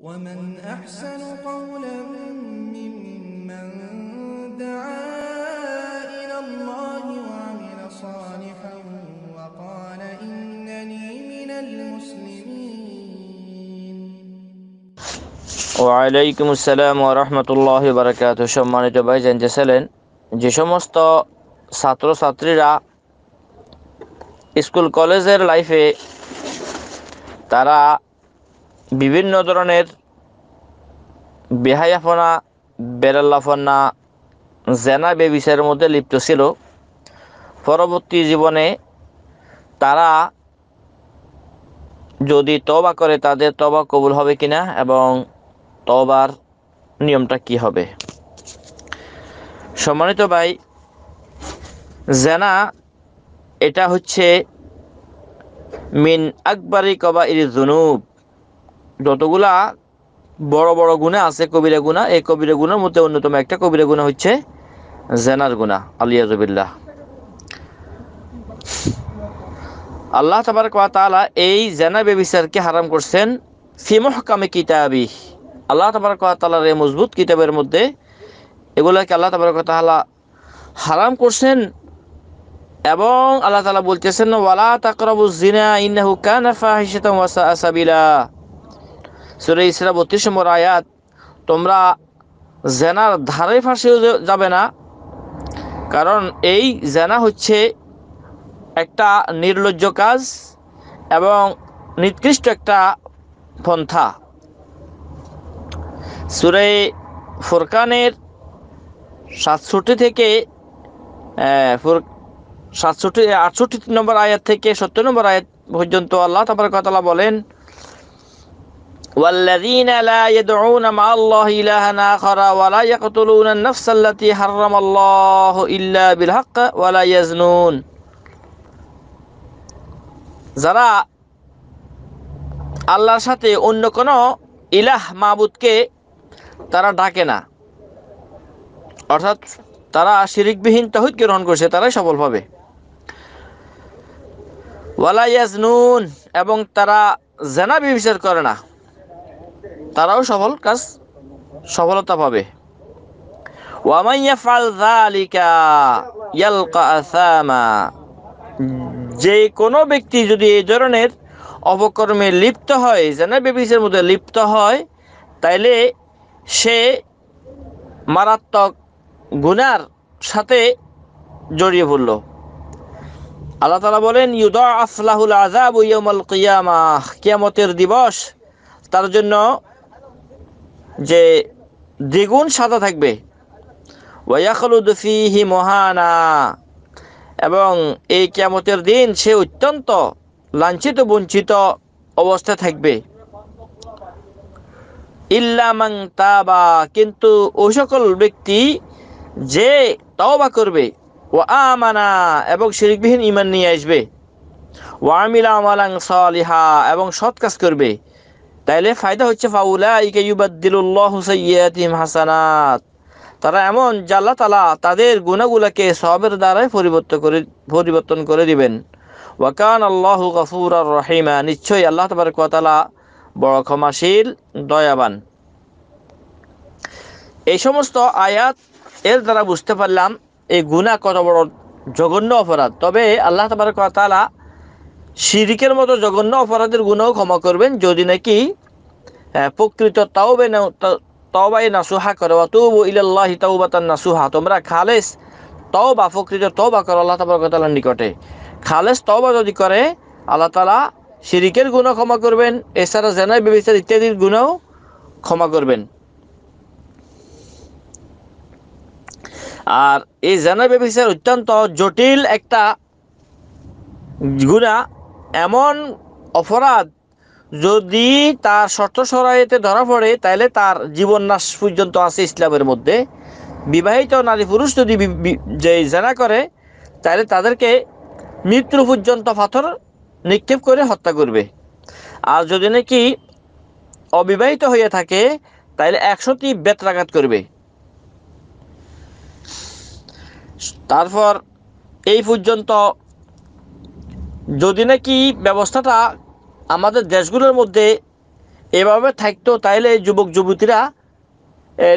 ومن أحسن قولا ممن دعا إلى الله وعمل صالحا وقال إنني من المسلمين ওয়ালাইকুম আসসালাম রহমতুল্লাহ বারকাত সম্মানিত ভাই জানতেছিলেন যে সমস্ত ছাত্রছাত্রীরা স্কুল কলেজের লাইফে তারা বিভিন্ন ধরনের বেহায়াফনা বেরাল্লাফনা জেনা বেবিচারের মধ্যে লিপ্ত ছিল। পরবর্তী জীবনে তারা যদি তবা করে, তাদের তবা কবুল হবে কিনা এবং তবার নিয়মটা কি হবে? সম্মানিত ভাই, জেনা এটা হচ্ছে মিন আকবরী কবা ইর জুনুব যতগুলা বড় বড় গুণা আছে কবিরা গুণা, এই কবিরা গুণার মধ্যে অন্যতম একটা কবিরা গুণা হচ্ছে জেনার গুণা আলিয়াজবিল্লাহ আল্লাহ তাবারক ওয়া তাআলা এই জেনা বেবিচারকে হারাম করছেন ফি মুহকামে কিতাবি। আল্লাহ তাবারক ওয়া এই মজবুত কিতাবের মধ্যে এগুলাকে আল্লাহ তাবারক ওয়া তাআলা হারাম করছেন এবং আল্লাহ তাআলা বলতেছেন, ওয়ালা তাকরাবু জিনা ইন্নাহু কানা ফাহিশাতান ওয়া সাআ সাবিলা। সূরা ইসরা 32 নম্বর আয়াত, তোমরা জেনার ধারে ফাঁসেও যাবে না, কারণ এই জেনা হচ্ছে একটা নির্লজ্জ কাজ এবং নিকৃষ্ট একটা পন্থা। সুরে ফুরকানের সাতষট্টি থেকে সাতষট্টি, আটষট্টি নম্বর আয়াত থেকে সত্তর নম্বর আয়াত পর্যন্ত আল্লাহ তাবার কথা বলেন والذين لا يدعون مع الله إلها آخر ولا يقتلون النفس التي حرم الله إلا بالحق ولا يزنون যারা আল্লাহর সাথে অন্য কোনো ইলাহ মাবুদকে তারা ডাকে না অর্থাৎ তারা শিরিকবিহীন তহিদকে গ্রহণ করছে তারাই সফল পাবে ওয়ালাইয়াজনুন এবং তারা জেনা বিবিচার করে না তারাও সফল, কাজ সফলতা পাবে। ইয়ালকা যে কোনো ব্যক্তি যদি এই ধরনের অপকর্মে লিপ্ত হয় জেনা বেবিসের মধ্যে লিপ্ত হয়, তাইলে সে মারাত্মক গুনার সাথে জড়িয়ে পড়ল। আল্লাহ তালা বলেন ইউদা আফলাহুল আজাব কিয়ামতের দিবস, তার জন্য যে দ্বিগুণ সাদা থাকবে। ওয়াখলুদ ফিহি মহানা। এবং এই কিয়ামতের দিন সে অত্যন্ত লাঞ্ছিত, বঞ্চিত অবস্থায় থাকবে। ইল্লামাং তাবা। কিন্তু ওই সকল ব্যক্তি যে তওবা করবে ও আমানা, এবং শিরিকবিহীন ইমান নিয়ে আসবে ওয়ামিলা আমালাং সালিহা, এবং সৎ কাজ করবে তাইলে ফায়দা হচ্ছে হাসানাত। তারা এমন জাল্লা তালা তাদের গুণাগুলাকে সবের দ্বারাই পরিবর্তন করে পরিবর্তন করে দিবেন। ওয়াকান আল্লাহ গফুর আর রহিমা, নিশ্চয়ই আল্লাহ তবরক তালা বড় ক্ষমাশীল, দয়াবান। এই সমস্ত আয়াত এর দ্বারা বুঝতে পারলাম এই গুণা কত বড় জঘন্য অপরাধ। তবে আল্লাহ তবরক তালা শিরিকের মতো জঘন্য অপরাধের গুণও ক্ষমা করবেন, যদি নাকি প্রকৃত তাওবে তবাই নাসুহা করো। তুবু ইলাল্লাহি তাওবাতান নাসুহা। তোমরা খালেস তওবা, প্রকৃত তওবা করো আল্লাহ তাআলার নিকটে। খালেস তওবা যদি করে, আল্লাহ তাআলা শিরিকের গুণও ক্ষমা করবেন, এছাড়া জেনাই ব্যবচার ইত্যাদির গুণও ক্ষমা করবেন। আর এই জেনাই ব্যবচার অত্যন্ত জটিল একটা গুণা, এমন অপরাধ যদি তার শর্ত সরাইতে ধরা পড়ে তাহলে তার জীবন নাশ পর্যন্ত আছে ইসলামের মধ্যে। বিবাহিত নারী পুরুষ যদি যে জেনা করে তাহলে তাদেরকে মৃত্যু পর্যন্ত পাথর নিক্ষেপ করে হত্যা করবে। আর যদি নাকি অবিবাহিত হয়ে থাকে তাহলে একশোটি বেত্রাঘাত করবে। তারপর এই পর্যন্ত যদি নাকি ব্যবস্থাটা আমাদের দেশগুলোর মধ্যে এভাবে থাকতো, তাইলে যুবক, যুবতীরা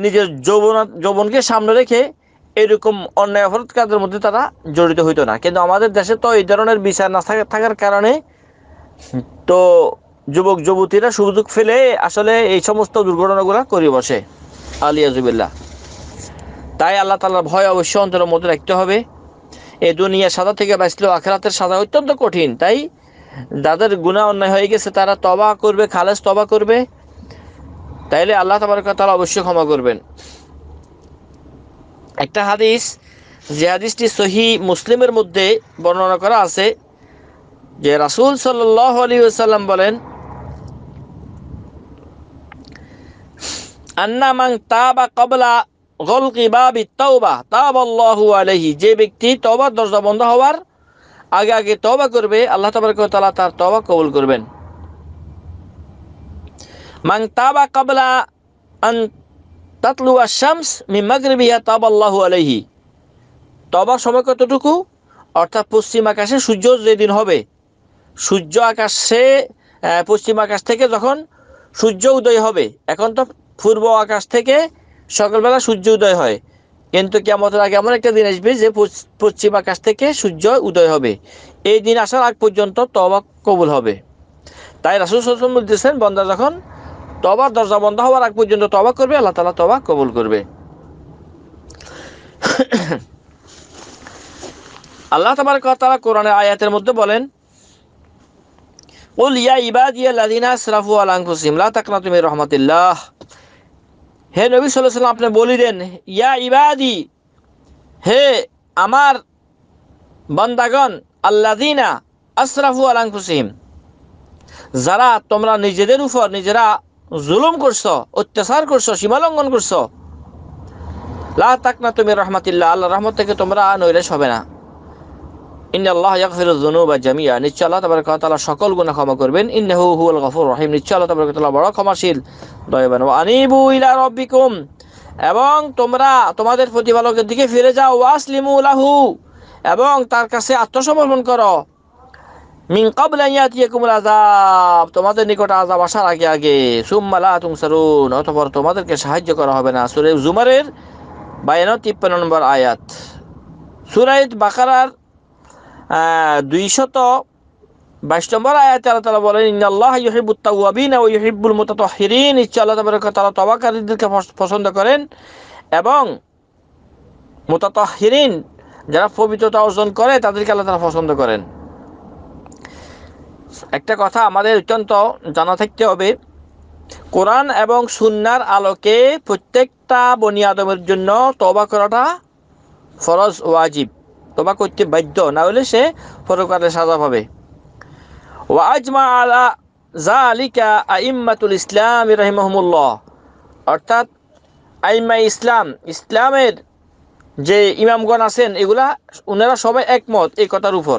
নিজের যৌবন, যৌবনকে সামনে রেখে এরকম অন্যায় অপরাধ কাজের মধ্যে তারা জড়িত হইতো না। কিন্তু আমাদের দেশে তো এই ধরনের বিচার না থাকা- থাকার কারণে তো যুবক, যুবতীরা সুযোগ ফেলে আসলে এই সমস্ত দুর্ঘটনাগুলো করে বসে। আলিয়াজুবিল্লাহ তাই আল্লাহ তালার ভয় অবশ্যই অন্তরের মধ্যে রাখতে হবে। এই দুনিয়ার সাদা থেকে বাঁচলেও আখেরাতের সাদা অত্যন্ত কঠিন। তাই যাদের গুণা অন্যায় হয়ে গেছে, তারা তবা করবে খালেজ তবা করবে। তাইলে আল্লাহ তালা অবশ্যই ক্ষমা করবেন। একটা হাদিস, যে হাদিসটি সহি মুসলিমের মধ্যে বর্ণনা করা আছে, যে রাসূল সাল্লাল্লাহু আলাইহি ওয়াসাল্লাম বলেন, আন্না মান তাবা ক্বাবলা গলকি বাবি তাওবা, তাবাল্লাহু আলাইহি। যে ব্যক্তি তওবার দরজা বন্ধ হওয়ার আগে আগে তওবা করবে, আল্লাহ তাআলা তার তবা কবুল করবেন। মান তাবা ক্বাবলা আন তাতলু আশ-শামস মিন মাগরিবিহা তাবাল্লাহু আলাইহি। তবার সময় কতটুকু? অর্থাৎ পশ্চিম আকাশে সূর্য যেদিন হবে, সূর্য আকাশে পশ্চিম আকাশ থেকে যখন সূর্য উদয় হবে, এখন তো পূর্ব আকাশ থেকে সকালবেলা সূর্য উদয় হয়। কিন্তু কেমতের আগে এমন একটা দিন আসবে যে পশ্চিম আকাশ থেকে সূর্য উদয় হবে। এই দিন আসার আগ পর্যন্ত তবা কবুল হবে। তাই রাসুল সাল্লাম বলতেছেন, বন্দা যখন তবার দরজা বন্ধ হওয়ার আগ পর্যন্ত তবা করবে, আল্লাহ তালা তবা কবুল করবে। আল্লাহ তোমার তাআলা কোরআনের আয়াতের মধ্যে বলেন কুল ইয়া ইবাদিয়াল্লাযিনা আসরাফু আলা আনফুসিহিম, লা তাকনাতু মির রাহমাতিল্লাহ। হে নবী আলাইহি সাল্লাম আপনি বলি দেন, ইয়া ইবাদি, হে আমার বান্দাগণ, আল্লাযিনা আশরাফু আলা আনফুসিহিম, যারা তোমরা নিজেদের উপর নিজেরা জুলুম করছ, অত্যাচার করছ, সীমালঙ্ঘন করছ, লা তাকনাতু মির রাহমাতিল্লাহ, আল্লাহর রহমত থেকে তোমরা নৈরাশ হবে না। জামিয়া আল্লাহ তাআলা সকল করবেন। রহিম। বড় ইলা এবং তোমরা তোমাদের প্রতিপালকের দিকে ফিরে যাও। ওয়াসলিমু এবং তার কাছে আত্মসমর্পণ করো। তোমাদের নিকট আযাব আসার আগে আগে। সুম্মা লা তোমাদেরকে সাহায্য করা হবে না। সূরা জুমারের 52 53 নম্বর আয়াত। সূরা বাকারার দুইশত বাইশ নম্বর আয়াতে আল্লাহ তালা বলেন, ইন্নাল্লাহ ইউহিবুত তাওয়াবিন ও ইউহিব্বুল মুতাতাহহিরিন ইচ্ছা আল্লাহ তাবারক তওবাকারীদেরকে পছ- পছন্দ করেন এবং মুতাতাহহিরিন যারা পবিত্রতা অর্জন করে, তাদেরকে আল্লাহ তাআলা পছন্দ করেন। একটা কথা আমাদের অত্যন্ত জানা থাকতে হবে, কোরআন এবং সুন্নার আলোকে প্রত্যেকটা বনি আদমের জন্য তওবা করাটা ফরজ, ওয়াজিব। তবা করতে বাধ্য, না হলে সে পরকালে সাজা পাবে। ওয়াজমা আলা জালিকা আইম্মাতুল ইসলাম রাহিমাহুমুল্লাহ। অর্থাৎ আইম্মা ইসলাম, ইসলামের যে ইমামগণ আছেন, এগুলা ওনারা সবাই একমত এই কথার উপর।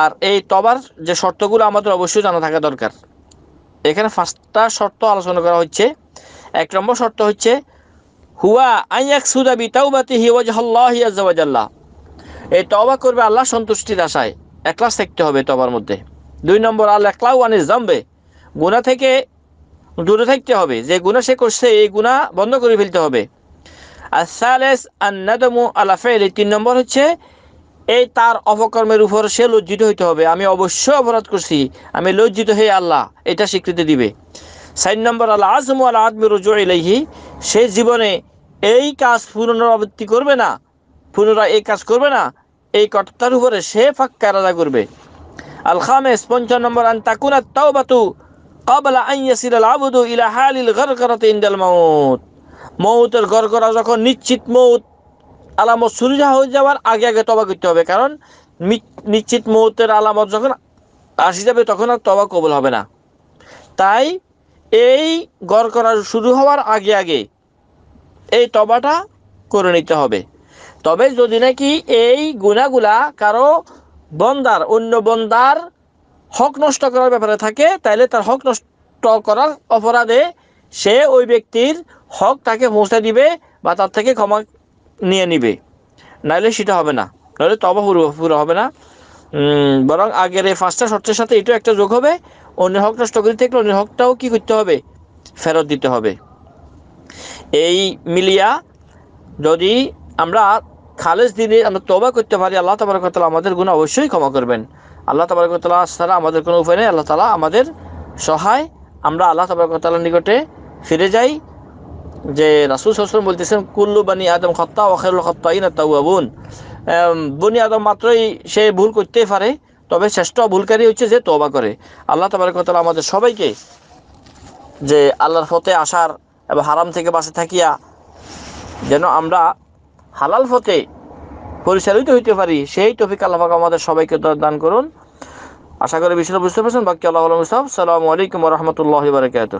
আর এই তবার যে শর্তগুলো আমাদের অবশ্যই জানা থাকা দরকার। এখানে পাঁচটা শর্ত আলোচনা করা হচ্ছে। এক নম্বর শর্ত হচ্ছে হুয়া আইয়াক সুদাবি তাওবাতিহি ওয়াজহাল্লাহি আজ্জা ওয়া জাল্লা এই তওবা করবে আল্লাহ সন্তুষ্টির আশায়। একলাস থাকতে হবে তবার মধ্যে। দুই নম্বর, আল একলাউ আনিস জামবে। গুনাহ থেকে দূরে থাকতে হবে। যে গুনাহ সে করছে, এই গুনাহ বন্ধ করে ফেলতে হবে। আর সালেস আর নাদমু আলা ফেল। তিন নম্বর হচ্ছে, এই তার অপকর্মের উপর সে লজ্জিত হইতে হবে। আমি অবশ্যই অপরাধ করছি। আমি লজ্জিত হয়ে আল্লাহ এটা স্বীকৃতি দিবে। চার নম্বর আল্লাহ আজমু আল্লাহ আদমি রুজু ইলাইহি। সে জীবনে এই কাজ পুনরাবৃত্তি করবে না, পুনরায় এই কাজ করবে না, এই কর্তার উপরে সে ফাক্কা রাজা করবে। আল খামেস পঞ্চান্ন নম্বর, আন তাকুনা তাওবাতু ক্বাবলা আন ইয়াসিল আল আবদু ইলা হালিল গরগরাতি ইনদাল মাউত। মৌতের গরগরা যখন নিশ্চিত মৌত আলামত শুরু হয়ে যাওয়ার আগে আগে তবা করতে হবে, কারণ নিশ্চিত মৌতের আলামত যখন আসি যাবে, তখন আর তবা কবুল হবে না। তাই এই গড় করা শুরু হওয়ার আগে আগে এই তবাটা করে নিতে হবে। তবে যদি নাকি এই গুণাগুলা কারও বন্দার, অন্য বন্দার হক নষ্ট করার ব্যাপারে থাকে তাহলে তার হক নষ্ট করার অপরাধে সে ওই ব্যক্তির হক তাকে পৌঁছে দিবে বা তার থেকে ক্ষমা নিয়ে নিবে। নাহলে সেটা হবে না। নাহলে তবা পুরো পুরো হবে না। বরং আগের এই পাঁচটা শর্তের সাথে এটাও একটা যোগ হবে। অন্য হক নষ্ট করে থাকলে অন্য হকটাও কি করতে হবে? ফেরত দিতে হবে। এই মিলিয়া, যদি আমরা খালেজ দিনে আমরা তবা করতে পারি, আল্লাহ তাবারকতালা আমাদের গুণ অবশ্যই ক্ষমা করবেন। আল্লাহ তাবারকতালা ছাড়া আমাদের কোনো উপায় নেই, আল্লাহ তালা আমাদের সহায়। আমরা আল্লাহ তাবারকতালার নিকটে ফিরে যাই। যে রাসুল সসলাম বলতেছেন, কুল্লু বানি আদম খত্তা ওখেরুল খত্তা ইন তাউয়াবুন বনি আদম মাত্রই সে ভুল করতেই পারে, তবে শ্রেষ্ঠ ভুলকারী হচ্ছে যে তবা করে। আল্লাহ তাবারকতালা আমাদের সবাইকে যে আল্লাহর ফতে আসার এবং হারাম থেকে বাঁচে থাকিয়া যেন আমরা হালাল ফতে পরিচালিত হইতে পারি, সেই টফিক আল্লাহ আমাদের সবাইকে দান করুন। আশা করি বিষয়টা বুঝতে পারছেন। বাকি আল্লাহ আলম সাহেব, সালামু আলাইকুম রহমতুল্লাহ বারকাত